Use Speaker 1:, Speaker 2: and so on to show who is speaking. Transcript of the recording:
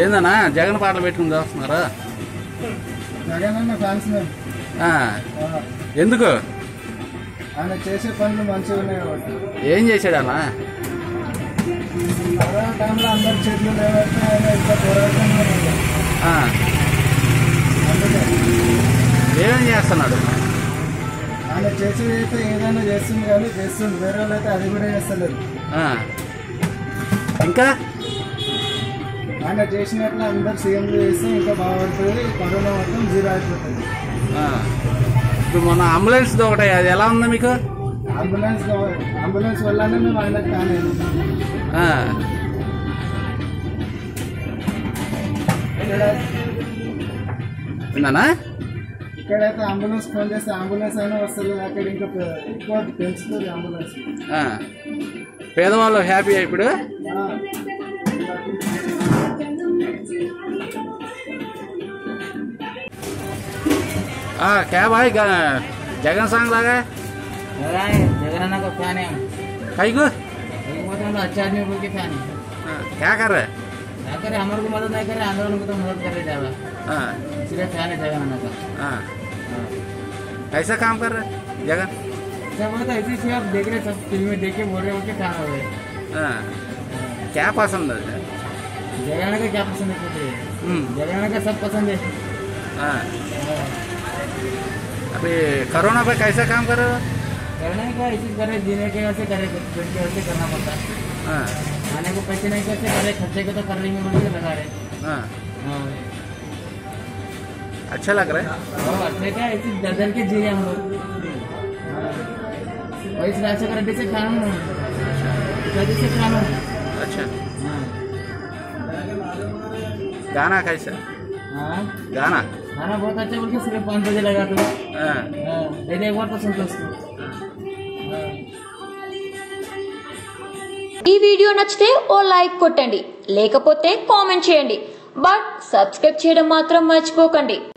Speaker 1: ఏందన్నా? జగన్ పాటలు పెట్టుకుని చూస్తున్నారా?
Speaker 2: అన్న
Speaker 1: ఎందుకు?
Speaker 2: ఆయన చేసే పనులు మంచిగా ఉన్నాయి కాబట్టి.
Speaker 1: ఏం చేశాడన్నా?
Speaker 2: కరోనా టైంలో అందరు చెట్లు
Speaker 1: ఏమేం చేస్తున్నాడు?
Speaker 2: ఆయన చేసేది అయితే ఏదైనా చేస్తుంది కానీ చేస్తుంది. వేరే వాళ్ళు అయితే అది కూడా చేస్తలేదు.
Speaker 1: ఇంకా?
Speaker 2: ఆయన చేసినట్లు అందరు సీఎంలు చేస్తే ఇంకా బాగుంటుంది కరోనా మొత్తం జీరో అయిపోతుంది.
Speaker 1: ఇప్పుడు మొన్న అంబులెన్స్ ఒకటి అది ఎలా ఉంది మీకు?
Speaker 2: అంబులెన్స్ అంబులెన్స్ వల్లనే మేము ఆయనకు కాలేదు
Speaker 1: ఏందన్నా
Speaker 2: ఇక్కడైతే అంబులెన్స్ ఫోన్ చేస్తే అంబులెన్స్ అయినా వస్తుంది అక్కడ ఇంకా ఎక్కువ పెంచుతుంది అంబులెన్స్.
Speaker 1: పేదవాళ్ళు హ్యాపీ ఇప్పుడు? आ, क्या भाई जगन सांग लगा
Speaker 2: है? का फ़ैन है। तो अच्छा है। क्या कर रहे कर रहे तो है?
Speaker 1: कैसा काम कर रहे जगन?
Speaker 2: सब ऐसे आप देख रहे सब बोल रहे हो कि
Speaker 1: क्या पसंद है?
Speaker 2: जगन का क्या पसंद है
Speaker 1: हम्म।
Speaker 2: जगन का सब पसंद है।
Speaker 1: अभी कोरोना पे कैसा काम कर? रहे हो
Speaker 2: करना ही क्या ऐसे करे जीने के वैसे करे पेट के वैसे करना पड़ता। है।
Speaker 1: हाँ,
Speaker 2: खाने को पैसे नहीं करते करे खर्चे को तो कर रही में के लगा रहे।
Speaker 1: हाँ,
Speaker 2: हाँ।
Speaker 1: अच्छा लग रहा है।
Speaker 2: और अच्छे क्या ऐसे दर्जन के जिए हम लोग। और इस राशन रेड्डी से खाना हूँ। रेड्डी से खाना हूँ।
Speaker 1: अच्छा।
Speaker 2: हाँ।
Speaker 1: गाना कैसा?
Speaker 2: हाँ।
Speaker 1: गाना?
Speaker 2: खाना बहुत अच्छा बोल के सिर्फ पाँच बजे लगा दो
Speaker 1: हाँ,
Speaker 2: हाँ पहले एक बार तो सुनते उसको हाँ
Speaker 3: ఈ వీడియో నచ్చితే ఓ లైక్ కొట్టండి లేకపోతే కామెంట్ చేయండి బట్ సబ్స్క్రైబ్ చేయడం మాత్రం మర్చిపోకండి